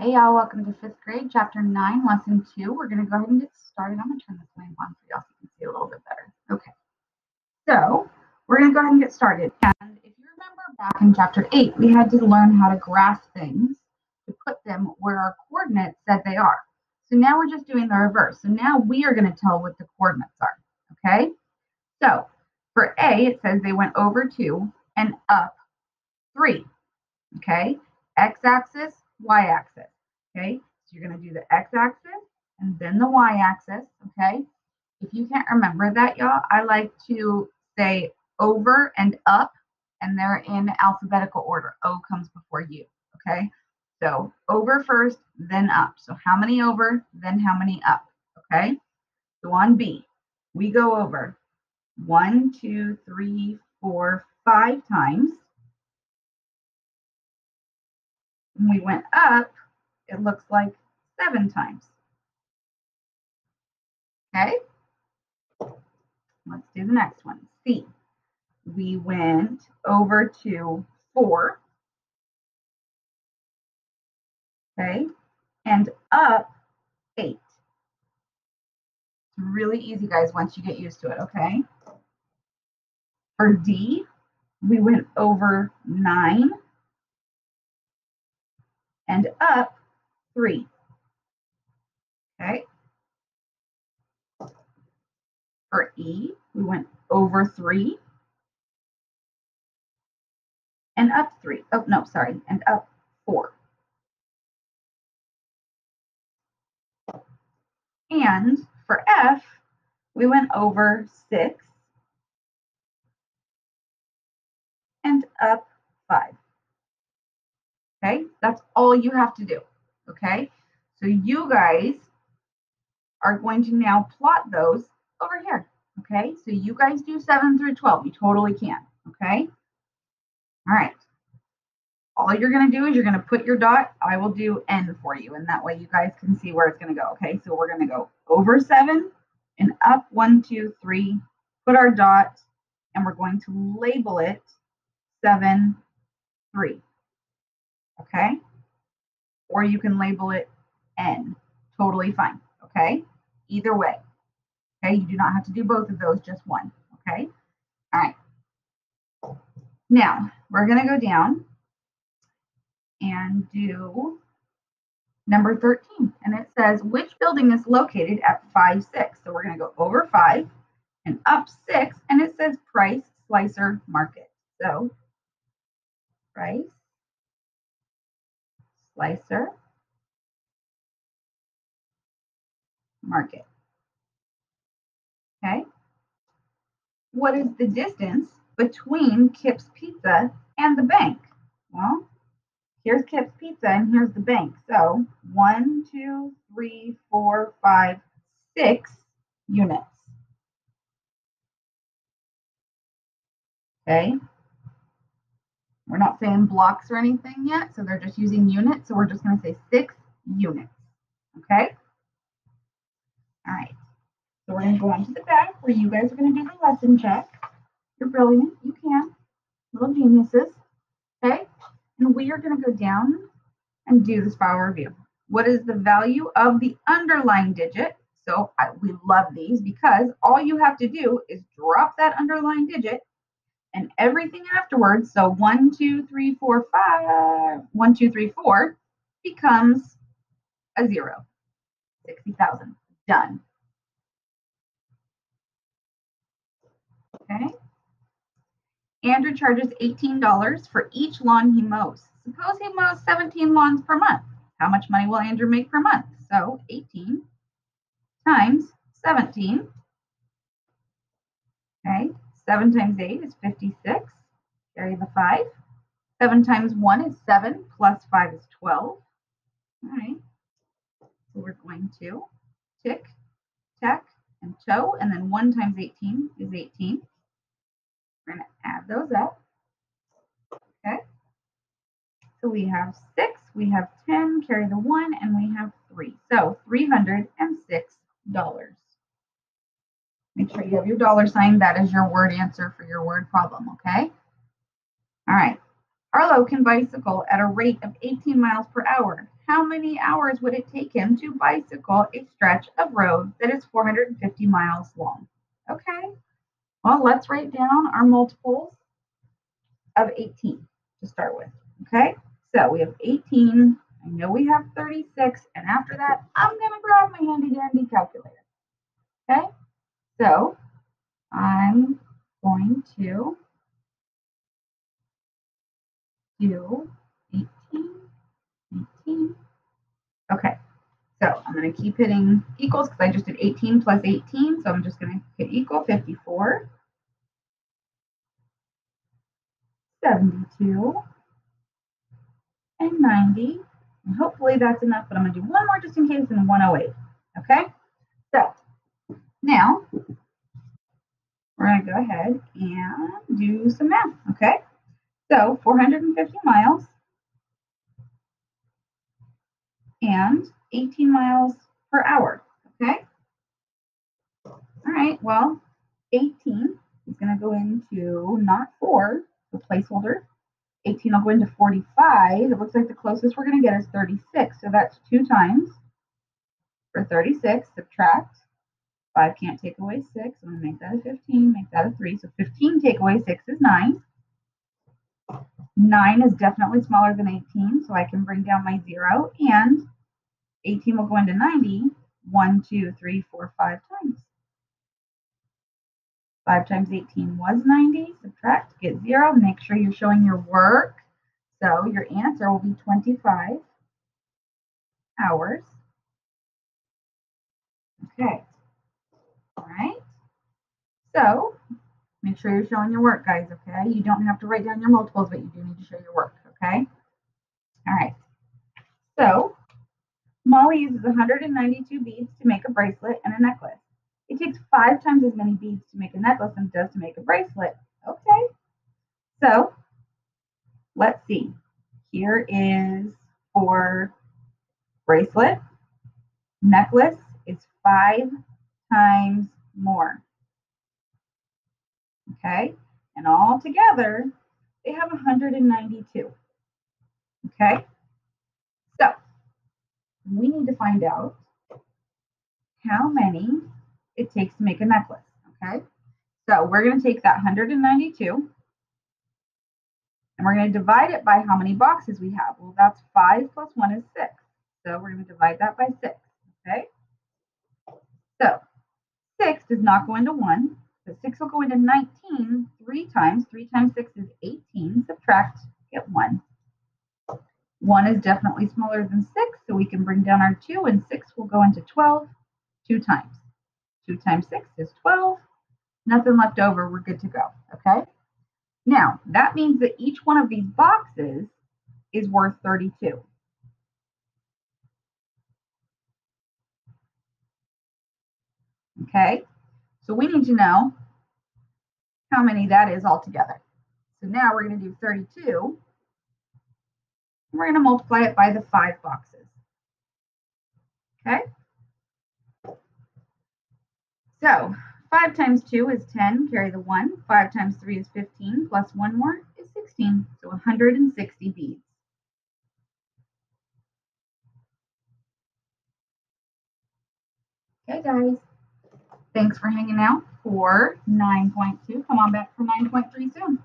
Hey y'all, welcome to fifth grade, chapter nine, lesson two. We're gonna go ahead and get started. I'm gonna turn this lamp on so y'all can see a little bit better. Okay, so we're gonna go ahead and get started. And if you remember back in chapter eight, we had to learn how to graph things to put them where our coordinates said they are. So now we're just doing the reverse. So now we are gonna tell what the coordinates are, okay? So for A, it says they went over two and up three, okay? X-axis, y-axis. Okay, so you're going to do the x-axis and then the y-axis. Okay, if you can't remember that, y'all, I like to say over and up, and they're in alphabetical order. O comes before U. Okay, so over first, then up. So how many over, then how many up? Okay, so on B, we go over one, two, three, four, five times. And we went up, it looks like seven times. Okay, let's do the next one. C. We went over to four. Okay, and up eight. It's really easy, guys, once you get used to it, okay? For D, we went over nine and up three. Okay. For E, we went over three and up three. Oh, no, sorry, and up four. And for F, we went over six and up five. Okay, that's all you have to do. Okay, so you guys are going to now plot those over here. Okay, so you guys do 7 through 12. You totally can. Okay, all right. All you're going to do is you're going to put your dot. I will do N for you, and that way you guys can see where it's going to go. Okay, so we're going to go over 7 and up one, two, three. put our dot, and we're going to label it 7, 3. Okay, or you can label it N. Totally fine. Okay. Either way. Okay. You do not have to do both of those, just one. Okay. All right. Now we're going to go down and do number 13. And it says, which building is located at 5 6? So we're going to go over 5 and up 6. And it says Price Slicer Market. So Price Slicer market. Okay. What is the distance between Kip's Pizza and the bank? Well, here's Kip's Pizza and here's the bank. So one, two, three, four, five, six units. Okay. We're not saying blocks or anything yet, so they're just using units. So we're just going to say six units. Okay. All right. So we're going to go on to the back where you guys are going to do the lesson check. You're brilliant. You can. Little geniuses. Okay. And we are going to go down and do the spiral review. What is the value of the underlying digit? So I, we love these because all you have to do is drop that underlying digit and everything afterwards. So one, two, three, four, five, one, two, three, four becomes a zero. 60,000 done. Okay. Andrew charges $18 for each lawn he mows. Suppose he mows 17 lawns per month. How much money will Andrew make per month? So 18 times 17. Okay, 7 times 8 is 56. Carry the 5. 7 times 1 is 7, plus 5 is 12. All right, so we're going to tick, tack, and toe, and then 1 times 18 is 18. We're going to add those up. Okay. So we have 6, we have 10, carry the 1, and we have 3. So $306. Make sure you have your dollar sign. That is your word answer for your word problem, okay? All right. Arlo can bicycle at a rate of 18 miles per hour. how many hours would it take him to bicycle a stretch of road that is 450 miles long? Okay, well, let's write down our multiples of 18 to start with. Okay, so we have 18. I know we have 36. And after that, I'm going to grab my handy dandy calculator. Okay, so I'm going to do 18, 18. Okay, so I'm going to keep hitting equals because I just did 18 plus 18. So I'm just going to hit equal 54. 72 and 90. And hopefully that's enough, but I'm going to do one more just in case and 108. Okay? So now we're going to go ahead and do some math. Okay? So 450 miles and 18 miles per hour. Okay? All right, well, 18 is going to go into not 4, the placeholder. 18 will go into 45. It looks like the closest we're going to get is 36. So that's 2 times for 36. Subtract. 5 can't take away 6. I'm going to make that a 15, make that a 3. So 15 take away 6 is 9. 9 is definitely smaller than 18, so I can bring down my 0. And 18 will go into 90 1, 2, 3, 4, 5 times. 5 times 18 was 90. Subtract, get 0. Make sure you're showing your work. So your answer will be 25 hours. Okay. Right. So make sure you're showing your work, guys, okay? You don't have to write down your multiples, but you do need to show your work, okay? All right. So Molly uses 192 beads to make a bracelet and a necklace. It takes five times as many beads to make a necklace as it does to make a bracelet. Okay. So let's see. Here is for bracelet. Necklace is five times more. Okay. And all together, they have 192. Okay. So we need to find out how many it takes to make a necklace. Okay, so we're going to take that 192 and we're going to divide it by how many boxes we have. Well, that's 5 plus 1 is 6. So we're going to divide that by 6. Okay, so 6 does not go into 1. So 6 will go into 19 three times. 3 times 6 is 18. Subtract, get 1. 1 is definitely smaller than 6, so we can bring down our 2, and 6 will go into 12 two times. 2 times 6 is 12. Nothing left over. We're good to go. Okay. Now, that means that each one of these boxes is worth 32. Okay. So we need to know how many that is altogether. So now we're going to do 32. We're going to multiply it by the five boxes. Okay. So 5 times 2 is 10, carry the 1. 5 times 3 is 15, plus 1 more is 16. So 160 beads. Okay, guys. Thanks for hanging out for 9.2. Come on back for 9.3 soon.